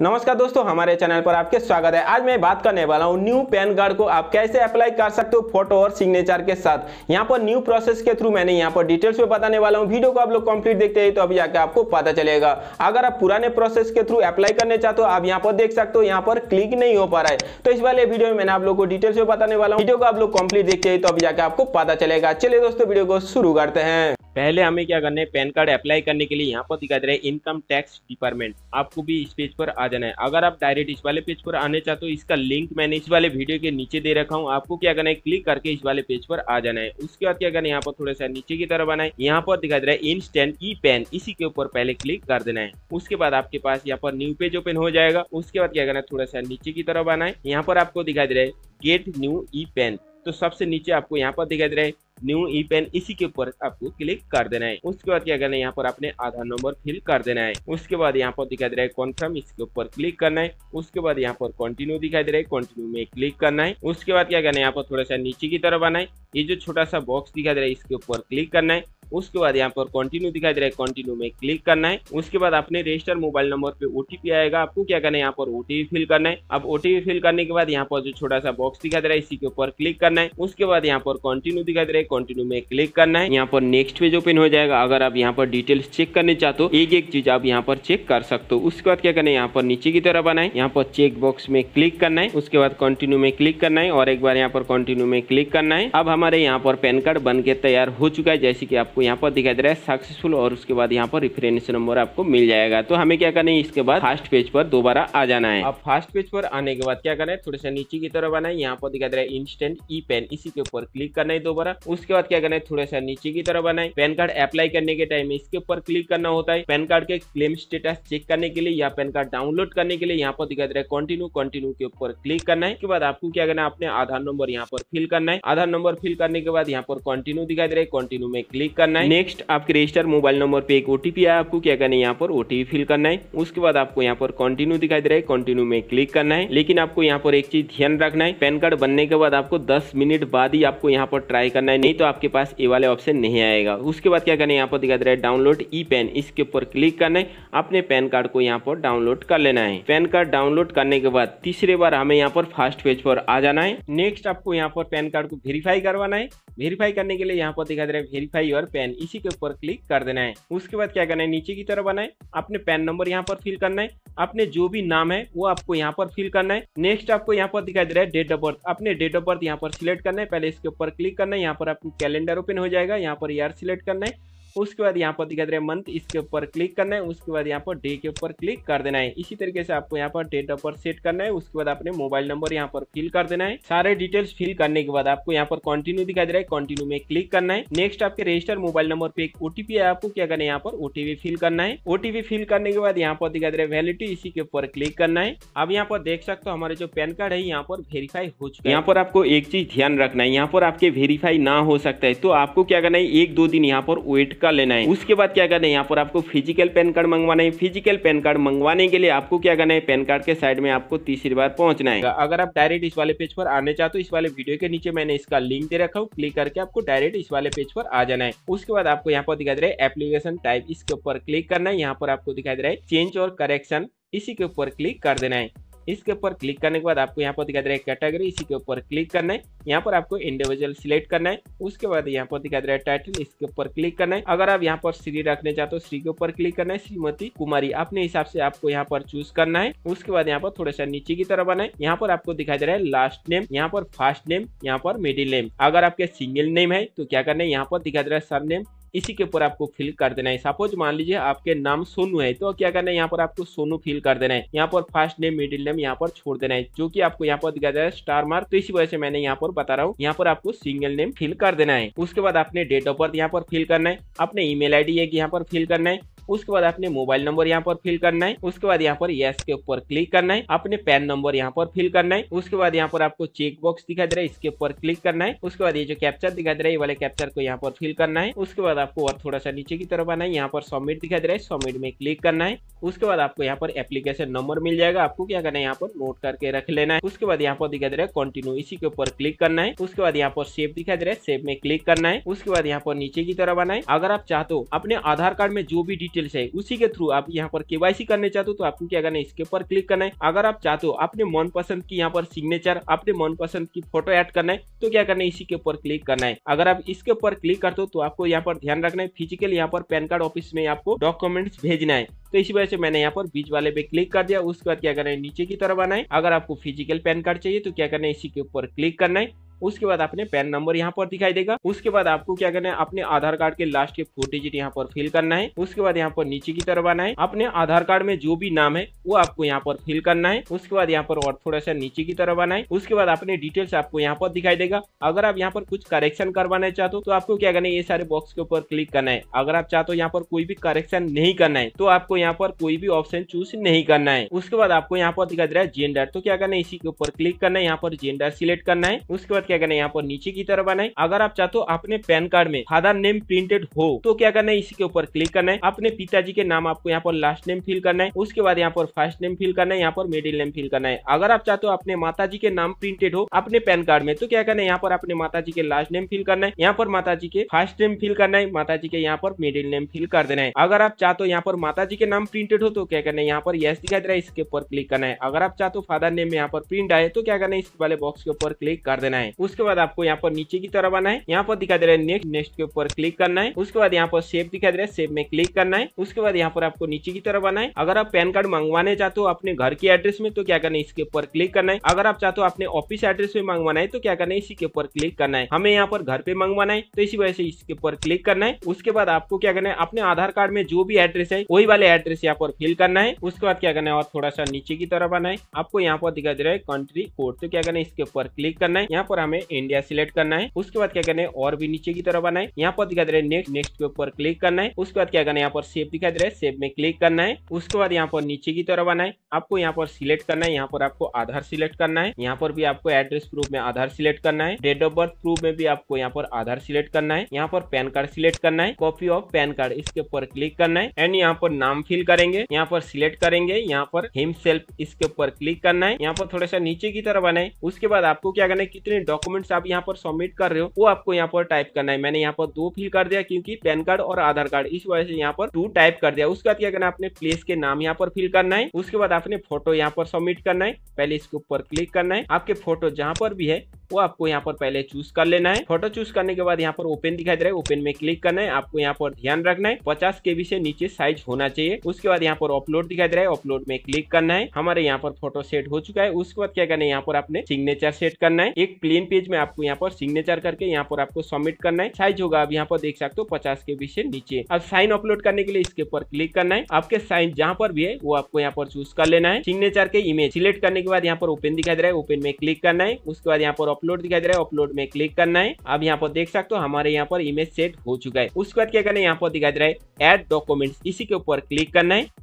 नमस्कार दोस्तों, हमारे चैनल पर आपके स्वागत है। आज मैं बात करने वाला हूँ न्यू पैन कार्ड को। आप कैसे अप्लाई कर सकते हो फ़ोटो और सिग्नेचर के साथ? यहाँ पर न्यू प्रोसेस के थ्रू मैंने यहाँ पर डिटेल्स में बताने वाला हूँ। वीडियो को आप लोग कंप्लीट देखते हैं तो अभी जाके आपको पता चलेगा। अगर आप पुराने प्रोसेस के थ्रू अप्लाई करने चाहते हो, आप यहाँ पर देख सकते हो, यहाँ पर क्लिक नहीं हो पा रहा है। तो इस वाले वीडियो में मैंने आप लोग को डिटेल्स में बताने वाला हूँ। वीडियो को आप लोग कंप्लीट देखते हैं तो अभी जाके आपको पता चलेगा। चलिए दोस्तों, वीडियो को शुरू करते हैं। पहले हमें क्या करना है, पैन कार्ड अप्लाई करने के लिए यहाँ पर दिखा दे रहा है इनकम टैक्स डिपार्टमेंट आपको भी इस पेज पर आ जाना है। अगर आप डायरेक्ट इस वाले पेज पर आने चाहते हो, इसका लिंक मैंने इस वाले वीडियो के नीचे दे रखा हूँ। आपको क्या करना है क्लिक करके इस वाले पेज पर आ जाना है। उसके बाद क्या करना है, यहाँ पर थोड़ा सा नीचे की तरफ़ आना है। यहाँ पर दिखा दे रहा है इंस्टेंट ई पेन इसी के ऊपर पहले क्लिक कर देना है। उसके बाद आपके पास यहाँ पर न्यू पेज ओपन हो जाएगा। उसके बाद क्या करना है, थोड़ा सा नीचे की तरफ़ आना है। यहाँ पर आपको दिखाई दे रहा है गेट न्यू ई पेन तो सबसे नीचे आपको यहाँ पर दिखाई दे रहा है न्यू ई पेन, इसी के ऊपर आपको क्लिक कर देना है। उसके बाद क्या करना है, यहाँ पर आपने आधार नंबर फिल कर देना है। उसके बाद यहाँ पर दिखाई दे रहा है कॉन्फर्म इसके ऊपर क्लिक करना है। उसके बाद यहाँ पर कंटिन्यू दिखाई दे रहा है कंटिन्यू में क्लिक करना है। उसके बाद क्या करना है, यहाँ पर थोड़ा सा नीचे की तरफ़ आना है। ये जो छोटा सा बॉक्स दिखाई दे रहा है, इसके ऊपर क्लिक करना है। उसके बाद यहाँ पर कंटिन्यू दिखाई दे रहा है कंटिन्यू में क्लिक करना है उसके बाद अपने रजिस्टर मोबाइल नंबर पे ओटीपी आएगा आपको क्या करना है यहाँ पर ओटीपी फिल करना है अब ओटीपी फिल करने के बाद यहाँ पर जो छोटा सा बॉक्स दिखाई दे रहा है इसी के ऊपर क्लिक करना है उसके बाद यहाँ पर कंटिन्यू दिखाई दे रहा है कंटिन्यू में क्लिक करना है यहाँ पर नेक्स्ट पेज ओपन हो जाएगा अगर आप यहाँ पर डिटेल्स चेक करने चाहते हो एक एक चीज़ आप यहाँ पर चेक कर सकते हो उसके बाद क्या करना है यहाँ पर नीचे की तरफ़ आना है यहाँ पर चेक बॉक्स में क्लिक करना है उसके बाद कंटिन्यू में क्लिक करना है और एक बार यहाँ पर कंटिन्यू में क्लिक करना है अब हमारे यहाँ पर पैन कार्ड बन तैयार हो चुका है जैसे कि आपको यहाँ पर दिखाई दे रहा है सक्सेसफुल और उसके बाद यहाँ पर रिफरेंस नंबर आपको मिल जाएगा। तो हमें क्या करना है? इसके बाद फास्ट पेज पर दोबारा आ जाना है। अब फास्ट पेज पर आने के बाद क्या करना है? थोड़ा सा नीचे की तरफ़ आना है। यहाँ पर दिखा दे रहा है इंस्टेंट ई पेन इसी के ऊपर क्लिक करना है दोबारा। उसके बाद क्या करना है? थोड़ा सा नीचे की तरफ़ आना है। पैन कार्ड अप्लाई करने के टाइम इसके ऊपर क्लिक करना होता है। पैन कार्ड के क्लेम स्टेटस चेक करने के लिए या पैन कार्ड डाउनलोड करने के लिए यहाँ पर दिखाई दे रहा है कंटिन्यू कंटिन्यू के ऊपर क्लिक करना है। उसके बाद आपको क्या करना है? अपने आधार नंबर यहाँ पर फिल करना है। आधार नंबर फिल करने के बाद यहाँ पर कंटिन्यू दिखाई दे रहा है। कंटिन्यू में क्लिक करना है। नेक्स्ट आपके रजिस्टर मोबाइल नंबर पे एक ओटीपी आया आपको, क्या करना है, यहाँ पर ओटीपी फिल करना है। उसके बाद आपको यहाँ पर कंटिन्यू दिखाई दे रहा है कंटिन्यू में क्लिक करना है। लेकिन आपको यहाँ पर एक चीज़ ध्यान रखना है पैन कार्ड बनने के बाद आपको 10 मिनट बाद ही आपको यहाँ पर ट्राई करना है, नहीं तो आपके पास ये वाले ऑप्शन नहीं आएगा। उसके बाद क्या करना है, यहाँ पर दिखा दे रहा है डाउनलोड ई पेन इसके ऊपर क्लिक करना है, अपने पैन कार्ड को यहाँ पर डाउनलोड कर लेना है। पैन कार्ड डाउनलोड करने के बाद तीसरे बार हमें यहाँ पर फास्ट पेज पर आ जाना है। नेक्स्ट आपको यहाँ पर पैन कार्ड को वेरीफाई करवाना है। वेरीफाई करने के लिए यहाँ पर दिखा दे रहा है वेरीफाई योर पेन इसी के ऊपर क्लिक कर देना है। उसके बाद क्या करना है? नीचे की तरफ़ आना है। अपने पेन नंबर यहाँ पर फिल करना है। अपने जो भी नाम है, वो आपको यहाँ पर फिल करना है। नेक्स्ट आपको यहाँ पर दिखाई दे रहा है डेट ऑफ़ बर्थ अपने डेट ऑफ़ बर्थ यहाँ पर सिलेक्ट करना है। पहले इसके ऊपर क्लिक करना है। यहाँ पर आपको कैलेंडर ओपन हो जाएगा। यहाँ पर ईयर सिलेक्ट करना है। उसके बाद यहाँ पर दिखा दे रहा है मंथ इसके ऊपर क्लिक करना है उसके बाद यहाँ पर डे के ऊपर क्लिक कर देना है इसी तरीके से आपको यहाँ पर डेट ऑफ़ बर्थ सेट करना है उसके बाद अपने मोबाइल नंबर यहाँ पर फिल कर देना है सारे डिटेल्स फिल करने के बाद आपको यहाँ पर कंटिन्यू दिखाई दे रहा है कंटिन्यू में क्लिक करना है नेक्स्ट आपके रजिस्टर मोबाइल नंबर पे एक ओटीपी है आपको क्या करना है यहाँ पर ओटीपी फिल करना है ओटीपी फिल करने के बाद यहाँ पर दिखा दे रहा है वैलिडिटी इसी के ऊपर क्लिक करना है अब यहाँ पर देख सकते हो हमारे जो पैन कार्ड है यहाँ पर वेरीफाई हो चुका है यहाँ पर आपको एक चीज़ ध्यान रखना है यहाँ पर आपके वेरीफाई ना हो सकता है तो आपको क्या करना है एक दो दिन यहाँ पर वेट कर लेना है। उसके बाद क्या करना है? यहाँ पर आपको फ़िज़िकल पैन कार्ड मंगवाना है। फ़िज़िकल पैन कार्ड मंगवाने के लिए आपको क्या करना है? पैन कार्ड के साइड में आपको तीसरी बार पहुँचना है। अगर आप डायरेक्ट इस वाले पेज पर आने चाहते हो, इस वाले वीडियो के नीचे मैंने इसका लिंक दे रखा हूँ। क्लिक करके आपको डायरेक्ट इस वाले पेज पर आ जाना है। उसके बाद आपको यहाँ पर दिखाई दे रहा है एप्लीकेशन टाइप इसके ऊपर क्लिक करना है। यहाँ पर आपको दिखाई दे रहा है चेंज और करेक्शन इसी के ऊपर क्लिक कर देना है। इसके ऊपर क्लिक करने के बाद आपको यहाँ पर दिखा दे रहा है कैटेगरी इसी के ऊपर क्लिक करना है यहाँ पर आपको इंडिविजुअल सिलेक्ट करना है उसके बाद यहाँ पर दिखा दे रहा है टाइटल इसके ऊपर क्लिक करना है अगर आप यहाँ पर श्री रखने चाहते हो श्री के ऊपर क्लिक करना है श्रीमती कुमारी अपने हिसाब से आपको यहाँ पर चूज़ करना है उसके बाद यहाँ पर थोड़ा सा नीचे की तरफ़ है यहाँ पर आपको दिखाई दे रहा है लास्ट नेम यहाँ पर फ़र्स्ट नेम यहाँ पर मिडिल नेम अगर आपके सिंगल नेम है तो क्या करना है यहाँ पर दिखा दे रहा है सर नेम इसी के ऊपर आपको फिल कर देना है। सपोज़ मान लीजिए आपके नाम सोनू है तो क्या करना है? यहाँ पर आपको सोनू फिल कर देना है। यहाँ पर फ़र्स्ट नेम मिडिल नेम यहाँ पर छोड़ देना है, जो की आपको यहाँ पर दिखा जाए स्टार मार्क तो इसी वजह से मैंने यहाँ पर बता रहा हूँ, यहाँ पर आपको सिंगल नेम फिल कर देना है। उसके बाद अपने डेट ऑफ़ बर्थ यहाँ पर फिल करना है। अपने ईमेल आईडी एक यहाँ पर फिल करना है। उसके बाद अपने मोबाइल नंबर यहाँ पर फिल करना है उसके बाद यहाँ पर यस के ऊपर क्लिक करना है अपने पैन नंबर यहाँ पर फिल करना है उसके बाद यहाँ पर आपको चेक बॉक्स दिखाई दे रहा है इसके ऊपर क्लिक करना है उसके बाद ये जो कैप्चर दिखाई दे रहा है वाले कैप्चर को यहाँ पर फिल करना है उसके बाद आपको और थोड़ा सा नीचे की तरफ़ आना है यहाँ पर सबमिट दिखाई दे रहा है सबमिट में क्लिक करना है उसके बाद आपको यहाँ पर एप्लीकेशन नंबर मिल जाएगा आपको क्या करना है यहाँ पर नोट करके रख लेना है उसके बाद यहाँ पर दिखाई दे रहा है कंटिन्यू इसी के ऊपर क्लिक करना है उसके बाद यहाँ पर सेव दिखाई दे रहा है सेव में क्लिक करना है उसके बाद यहाँ पर नीचे की तरफ़ आना है अगर आप चाहते हो अपने आधार कार्ड में जो भी डिटेल डिटेल्स है। उसी के थ्रू आप यहाँ पर केवाईसी करने चाहते हो तो आपको क्या करना है? इसके ऊपर क्लिक करना है। अगर आप चाहते हो अपने मन पसंद की यहाँ पर सिग्नेचर अपने मन पसंद की फ़ोटो ऐड करना है तो क्या करना है? इसी के ऊपर क्लिक करना है। अगर आप इसके ऊपर क्लिक करते हो तो आपको यहाँ पर ध्यान रखना है फ़िज़िकल यहाँ पर पैन कार्ड ऑफ़िस में आपको डॉक्यूमेंट्स भेजना है। तो इसी वजह से मैंने यहाँ पर बीच वाले पे क्लिक कर दिया। उसके बाद क्या करना है? नीचे की तरफ़ आना है। अगर आपको फ़िज़िकल पैन कार्ड चाहिए तो क्या करना है? इसी के ऊपर क्लिक करना है। उसके बाद अपने पैन नंबर यहाँ पर दिखाई देगा उसके बाद आपको क्या करना है अपने आधार कार्ड के लास्ट के फोर डिजिट यहाँ पर फिल करना है उसके बाद यहाँ पर नीचे की तरफ़ आना है अपने आधार कार्ड में जो भी नाम है वो आपको यहाँ पर फिल करना है उसके बाद यहाँ पर और थोड़ा सा नीचे की तरफ़ आना है उसके बाद अपने डिटेल्स आपको यहाँ पर दिखाई देगा अगर आप यहाँ पर कुछ करेक्शन करवाना चाहते हो तो आपको क्या करना है ये सारे बॉक्स के ऊपर क्लिक करना है अगर आप चाहते हो यहाँ पर कोई भी करेक्शन नहीं करना है तो आपको यहाँ पर कोई भी ऑप्शन चूज़ नहीं करना है उसके बाद आपको यहाँ पर दिखाई दे रहा है जेंडर तो क्या करना है इसी के ऊपर क्लिक करना है यहाँ पर जेंडर सिलेक्ट करना है उसके बाद क्या करना है यहाँ पर नीचे की तरफ़ आना है अगर आप चाहते हो अपने पैन कार्ड में फादर नेम प्रिंटेड हो तो क्या करना है इसी के ऊपर क्लिक करना है अपने पिताजी के नाम आपको यहाँ पर लास्ट नेम फिल करना है उसके बाद यहाँ पर फ़र्स्ट नेम फिल करना है यहाँ पर मिडिल नेम फिल करना है अगर आप चाहते हो अपने माता के नाम प्रिंटेड हो अपने पैन कार्ड में तो क्या करना है यहाँ पर अपने माता के लास्ट नेम फिल करना है यहाँ पर माता के फ़र्स्ट नेम फिल करना है माता के यहाँ पर मिडिल नेम फिल कर देना है अगर आप चाहते हो यहाँ पर माता के नाम प्रिंटेड हो तो क्या करना है यहाँ पर यस दिखाई दे रहा है इसके ऊपर क्लिक करना है अगर आप चाहते हो फादर नेम यहाँ पर प्रिंट आए तो क्या करना है इस वाले बॉक्स के ऊपर क्लिक कर देना है उसके बाद आपको यहाँ पर नीचे की तरफ़ आना है। यहाँ पर दिखा दे रहा है नेक्स्ट नेक्स्ट के ऊपर क्लिक करना है। उसके बाद यहाँ पर सेव दिखा दे रहा है। सेव में क्लिक करना है। उसके बाद यहाँ पर आपको नीचे की तरफ़ आना है। अगर आप पैन कार्ड मंगवाने चाहते हो अपने घर के एड्रेस में तो क्या करना है, इसके ऊपर क्लिक करना है। अगर आप चाहते हो अपने ऑफ़िस एड्रेस में मंगवाना है तो क्या करना है, इसी के ऊपर क्लिक करना है। हमें यहाँ पर घर पे मंगवाना है तो इसी वजह से इसके ऊपर क्लिक करना है। उसके बाद आपको क्या करना है, अपने आधार कार्ड में जो भी एड्रेस है, वही वाले एड्रेस यहाँ पर फिल करना है। उसके बाद क्या करना है, और थोड़ा सा नीचे की तरफ़ आना है। आपको यहाँ पर दिखा दे रहा है कंट्री कोड तो क्या करना है, इसके ऊपर क्लिक करना है। यहाँ पर हमें इंडिया सिलेक्ट करना है उसके बाद क्या करना है और भी नीचे की तरफ़ आना है यहाँ पर दिखा दे रहा है नेक्स्ट नेक्स्ट के ऊपर क्लिक करना है उसके बाद क्या करना है यहाँ पर सेव दिखा दे रहा है सेव में क्लिक करना है उसके बाद यहाँ पर नीचे की तरफ़ आना है आपको यहाँ पर सिलेक्ट करना है यहाँ पर आपको आधार सिलेक्ट करना है यहाँ पर भी आपको एड्रेस प्रूफ में आधार सिलेक्ट करना है डेट ऑफ़ बर्थ प्रूफ में भी आपको यहाँ पर आधार सिलेक्ट करना है यहाँ पर पैन कार्ड सिलेक्ट करना है कॉपी ऑफ़ पैन कार्ड इसके ऊपर क्लिक करना है एंड यहाँ पर नाम फिल करेंगे यहाँ पर सिलेक्ट करेंगे यहाँ पर हिम सेल्फ इसके ऊपर क्लिक करना है यहाँ पर थोड़ा सा नीचे की तरफ़ आना है उसके बाद आपको क्या करना है कितने डॉक्यूमेंट्स आप यहाँ पर सबमिट कर रहे हो, वो आपको यहाँ पर टाइप करना है। मैंने यहाँ पर दो फिल कर दिया क्योंकि पैन कार्ड और आधार कार्ड इस वजह से यहाँ पर टू टाइप कर दिया। उसके बाद क्या करना आपने प्लेस के नाम यहाँ पर फिल करना है, उसके बाद आपने फ़ोटो यहाँ पर सबमिट करना है। पहले इसके ऊपर क्लिक करना है। आपके फ़ोटो जहाँ पर भी है वो आपको यहाँ पर पहले चूज़ कर लेना है फ़ोटो चूज़ करने के बाद यहाँ पर ओपन दिखाई दे रहा है ओपन में क्लिक करना है आपको यहाँ पर ध्यान रखना है पचास के से नीचे साइज़ होना चाहिए उसके बाद यहाँ पर अपलोड दिखाई दे रहा है अपलोड में क्लिक करना है हमारे यहाँ पर फ़ोटो सेट हो चुका है उसके बाद क्या करना है यहाँ पर अपने सिग्नेचर सेट करना है एक प्लेन पेज में आपको यहाँ पर सिग्नेचर करके यहाँ पर आपको सबमिट करना है साइज़ होगा अब यहाँ पर देख सकते हो पचास के से नीचे अब साइन अपलोड करने के लिए इसके ऊपर क्लिक करना है आपके साइन जहाँ पर भी है वो आपको यहाँ पर चूज़ कर लेना है सिग्नेचर के इमेज सिलेक्ट करने के बाद यहाँ पर ओपन दिखाई दे रहा है ओपन में क्लिक करना है उसके बाद यहाँ पर अपलोड दिखाई दे रहा है अपलोड में क्लिक करना है। अब यहाँ पर देख सकते हो, हमारे यहाँ पर इमेज सेट हो चुका है। उसके बाद क्या करना है, यहाँ पर दिखाई दे रहा है एड डॉक्यूमेंट्स इसी के ऊपर क्लिक करना है।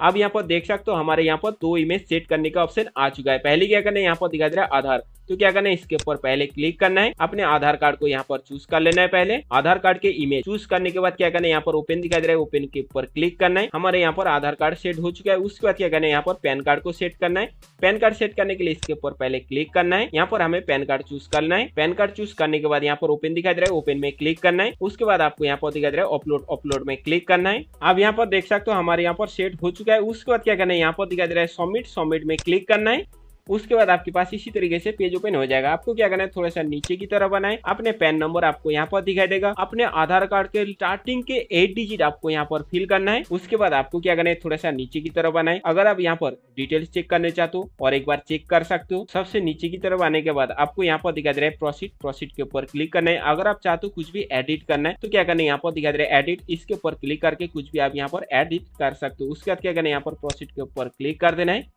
अब यहाँ पर देख सकते हो हमारे यहाँ पर दो इमेज सेट करने का ऑप्शन आ चुका है पहले क्या करना है यहाँ पर दिखा दे रहा है आधार तो क्या करना है इसके ऊपर पहले क्लिक करना है अपने आधार कार्ड को यहाँ पर चूज़ कर लेना है पहले आधार कार्ड के इमेज चूज़ करने के बाद क्या करना है यहाँ पर ओपन दिखाई दे रहा है ओपन के ऊपर क्लिक करना है हमारे यहाँ पर आधार कार्ड सेट हो चुका है उसके बाद क्या करना है यहाँ पर पैन कार्ड को सेट करना है पैन कार्ड सेट करने के लिए इसके ऊपर पहले क्लिक करना है यहाँ पर हमें पैन कार्ड चूज़ करना है पैन कार्ड चूज़ करने के बाद यहाँ पर ओपन दिखाई दे रहा है ओपन में क्लिक करना है उसके बाद आपको यहाँ पर दिखाई दे रहा है अपलोड अपलोड में क्लिक करना है अब यहाँ पर देख सकते हो हमारे यहाँ पर सेट हो चुका है, उसके बाद क्या करना है? यहाँ पर दिखाई दे रहा है सबमिट सबमिट में क्लिक करना है। उसके बाद आपके पास इसी तरीके से पेज ओपन हो जाएगा। आपको क्या करना है? थोड़ा सा नीचे की तरफ़ बनाए। अपने पैन नंबर आपको यहाँ पर दिखाई देगा। अपने आधार कार्ड के स्टार्टिंग के एट डिजिट आपको यहाँ पर फिल करना है। उसके बाद आपको क्या करना है? थोड़ा सा नीचे की तरफ़ बनाए। अगर आप यहाँ पर डिटेल्स चेक करने चाहते हो और एक बार चेक कर सकते हो, सबसे नीचे की तरफ़ आने के बाद आपको यहाँ पर दिखाई दे रहा है प्रोसीड प्रोसीड के ऊपर क्लिक करना है। अगर आप चाहते हो कुछ भी एडिट करना है तो क्या करना है? यहाँ पर दिखा दे रहा है एडिट इसके ऊपर क्लिक करके कुछ भी आप यहाँ पर एडिट कर सकते हो। उसके बाद क्या करना है? यहाँ पर प्रोसीड के ऊपर क्लिक कर देना है।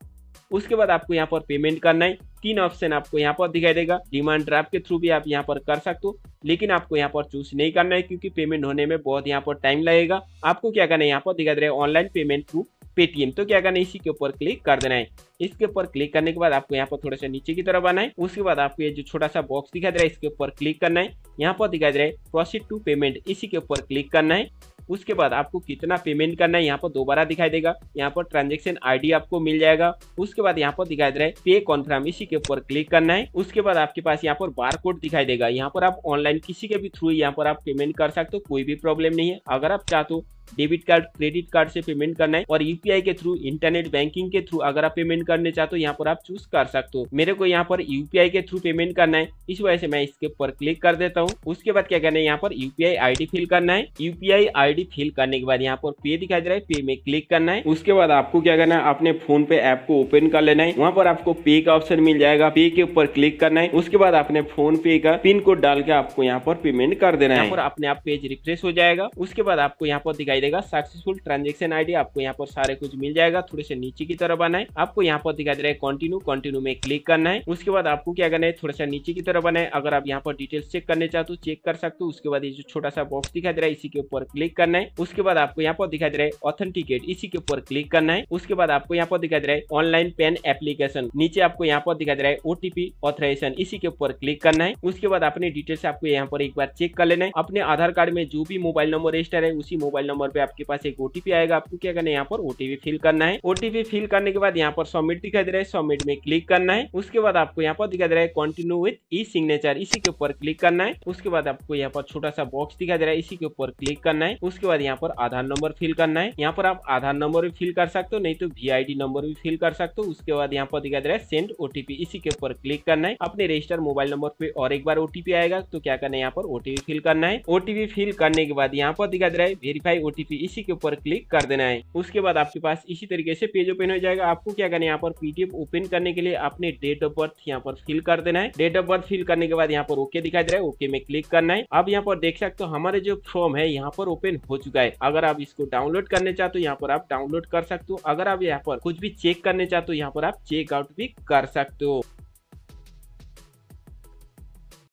उसके बाद आपको यहाँ पर पेमेंट करना है। तीन ऑप्शन आपको यहाँ पर दिखाई देगा। डिमांड ड्राफ्ट के थ्रू भी आप यहाँ पर कर सकते हो। लेकिन आपको यहाँ पर चूज़ नहीं करना है क्योंकि पेमेंट होने में बहुत यहाँ पर टाइम लगेगा। आपको क्या करना है? यहाँ पर दिखाई दे रहा है ऑनलाइन पेमेंट थ्रू पेटीएम तो क्या करना है? इसी के ऊपर क्लिक कर देना है। इसके ऊपर क्लिक करने के बाद आपको यहाँ पर थोड़ा सा नीचे की तरफ़ आना है। उसके बाद आपको ये जो छोटा सा बॉक्स दिखाई दे रहा है, इसके ऊपर क्लिक करना है। यहाँ पर दिखाई दे रहा है प्रोसीड टू पेमेंट इसी के ऊपर क्लिक करना है। उसके बाद आपको कितना पेमेंट करना है, यहाँ पर दोबारा दिखाई देगा। यहाँ पर ट्रांजेक्शन आईडी आपको मिल जाएगा। उसके बाद यहाँ पर दिखाई दे रहा है पे कॉन्फर्म इसी के ऊपर क्लिक करना है। उसके बाद आपके पास यहाँ पर बार कोड दिखाई देगा। यहाँ पर आप ऑनलाइन किसी के भी थ्रू यहाँ पर आप पेमेंट कर सकते हो, कोई भी प्रॉब्लम नहीं है। अगर आप चाहते हो डेबिट कार्ड क्रेडिट कार्ड से पेमेंट करना है और यूपीआई के थ्रू इंटरनेट बैंकिंग के थ्रू अगर आप पेमेंट करने चाहते हो यहाँ पर आप चूज़ कर सकते हो। मेरे को यहाँ पर यूपीआई के थ्रू पेमेंट करना है। इस वजह से मैं इसके ऊपर क्लिक कर देता हूँ। उसके बाद क्या करना है यहाँ पर यूपीआई आईडी फिल करना है। यूपीआई आईडी फिल करने के बाद यहाँ पर पे दिखाई दे रहा है पे में क्लिक करना है। उसके बाद आपको क्या करना है अपने फ़ोन पे ऐप को ओपन कर लेना है। वहाँ पर आपको पे का ऑप्शन मिल जाएगा। पे के ऊपर क्लिक करना है। उसके बाद अपने फ़ोन पे का पिन कोड डाल के आपको यहाँ पर पेमेंट कर देना है। अपने आप पेज रिफ्रेश हो जाएगा। उसके बाद आपको यहाँ पर दिखाई देगा। सक्सेसफुल ट्रांजेक्शन आईडी आपको यहाँ पर सारे कुछ मिल जाएगा। थोड़े से नीचे की तरफ़ आना है। आपको यहाँ पर दिखाई दे रहा है कंटिन्यू कंटिन्यू में क्लिक करना है। उसके बाद आपको क्या करना है? थोड़ा सा नीचे की तरफ़ आना है। अगर आप यहाँ पर डिटेल्स चेक करने चाहते हो चेक कर सकते हो। उसके बाद ये जो छोटा सा बॉक्स दिखाई दे रहा है, इसी के ऊपर क्लिक करना है। उसके बाद आपको यहाँ पर दिखाई दे रहा है ऑथेंटिकेट इसी के ऊपर क्लिक करना है। उसके बाद आपको यहाँ पर दिखाई दे रहा है ऑनलाइन पेन एप्लीकेशन नीचे आपको यहाँ पर दिखाई दे रहा है ओटीपी ऑथराइजेशन इसी के ऊपर क्लिक करना है। उसके बाद अपने डिटेल्स आपको यहाँ पर एक बार चेक कर लेना है। अपने आधार कार्ड में जो भी मोबाइल नंबर रजिस्टर है, उसी मोबाइल नंबर पे आपके पास एक ओटीपी आएगा आपको, क्या करना है, यहाँ पर ओटीपी फिल करना है। ओटीपी फिल करने के बाद यहाँ पर सबमिट दिखाई दे रहा है सबमिट में क्लिक करना है। उसके बाद आपको यहाँ पर दिखाई दे रहा है कंटिन्यू विथ ई सिग्नेचर इसी के ऊपर क्लिक करना है। उसके बाद आपको यहाँ पर छोटा सा बॉक्स दिखाई दे रहा है, इसी के ऊपर क्लिक करना है। उसके बाद यहाँ पर आधार नंबर फिल करना है। यहाँ पर आप आधार नंबर भी फिल कर सकते हो, नहीं तो वीआईडी नंबर भी फिल कर सकते हो। उसके बाद यहाँ पर दिखाई दे रहा है सेंड ओटीपी इसी के ऊपर क्लिक करना है। अपने रजिस्टर मोबाइल नंबर पे और एक बार ओटीपी आएगा तो क्या करना है, यहाँ पर ओटीपी फिल करना है। ओटीपी फिल करने के बाद यहाँ पर दिखा दे रहा है वेरीफाई ओटीपी इसी के ऊपर क्लिक कर देना है। उसके बाद आपके पास इसी तरीके से पेज ओपन हो जाएगा। आपको क्या करना है? यहाँ पर पीडीएफ ओपन करने के लिए अपने डेट ऑफ़ बर्थ यहाँ पर फिल कर देना है। डेट ऑफ़ बर्थ फिल करने के बाद यहाँ पर ओके दिखाई दे रहा है। ओके में क्लिक करना है। अब यहाँ पर देख सकते हो हमारे जो फॉर्म है, यहाँ पर ओपन हो चुका है। अगर आप इसको डाउनलोड करने चाहते हो, यहाँ पर आप डाउनलोड कर सकते हो। अगर आप यहाँ पर कुछ भी चेक करने चाहते हो, यहाँ पर आप चेकआउट भी कर सकते हो।